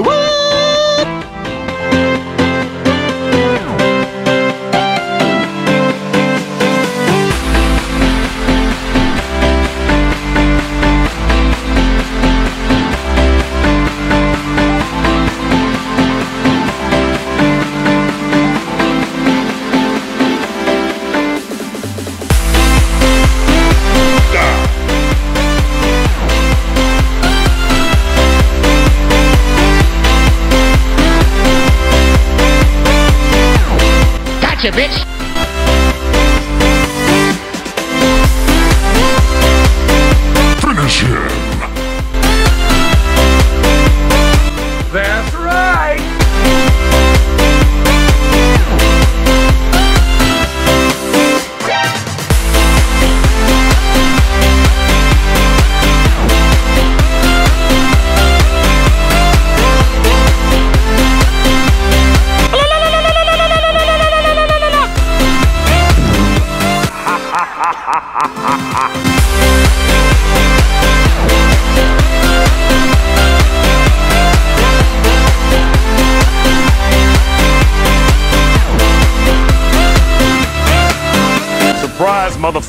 Woo! Bitch.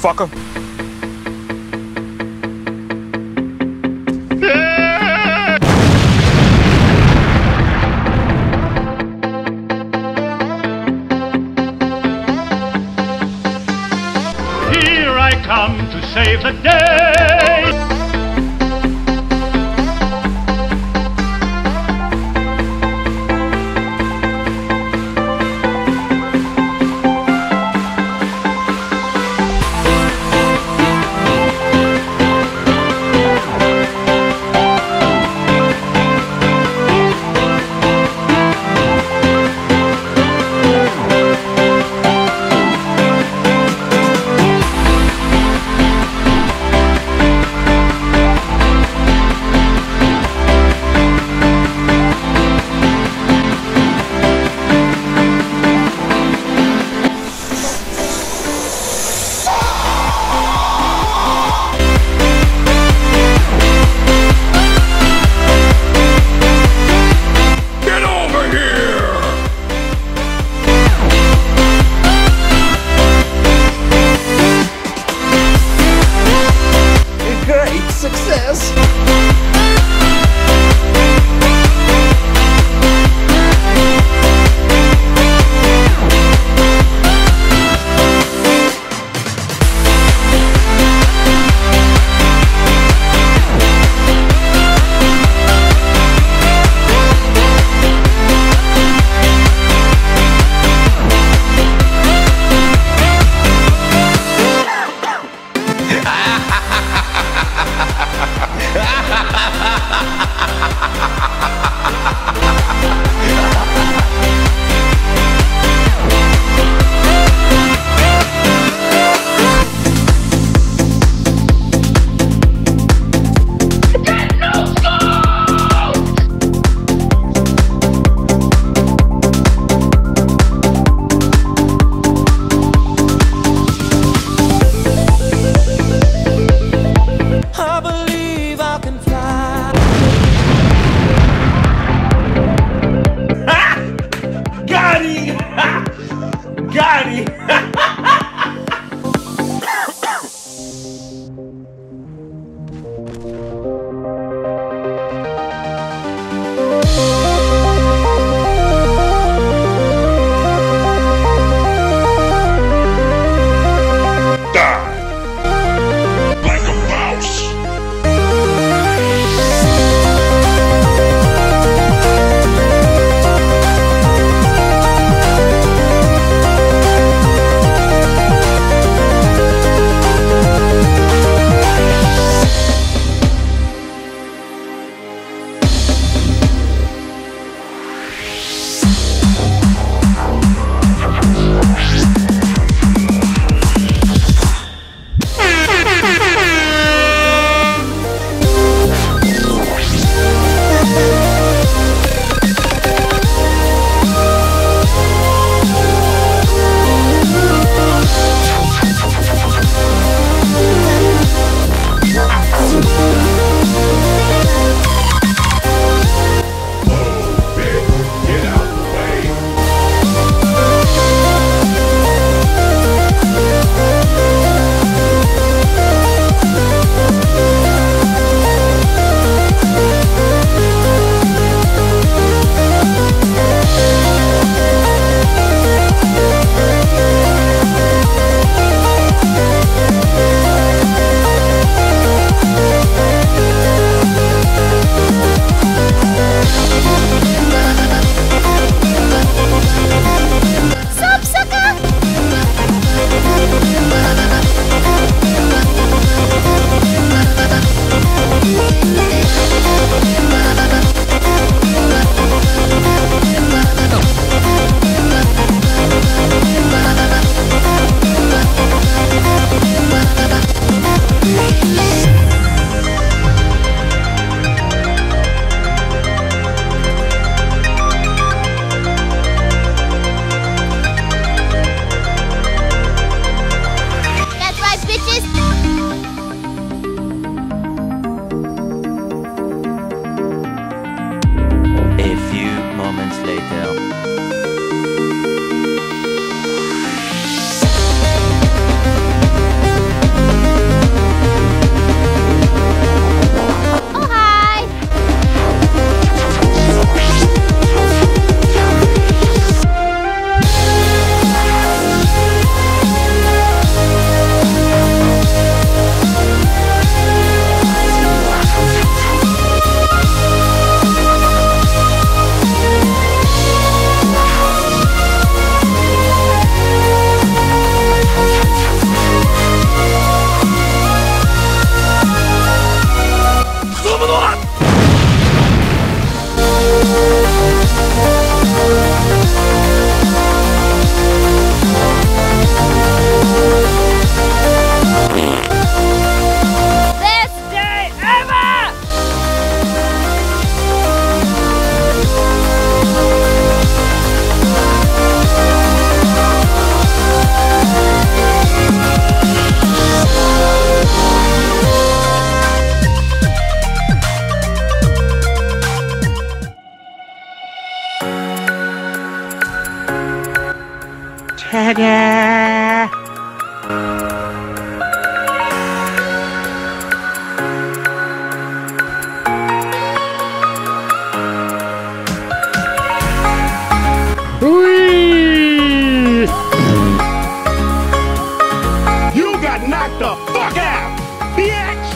Motherfucker. Here I come to save the day. Yeah. Whee! You got knocked the fuck out, bitch!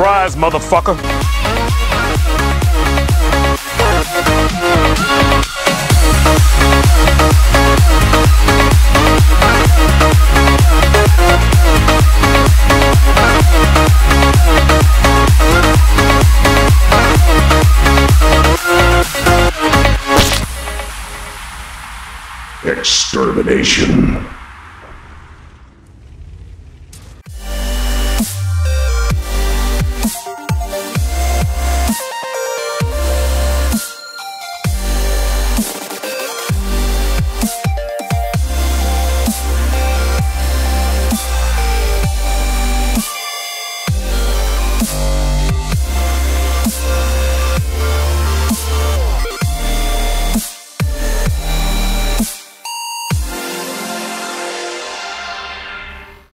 Surprise, motherfucker! Extermination.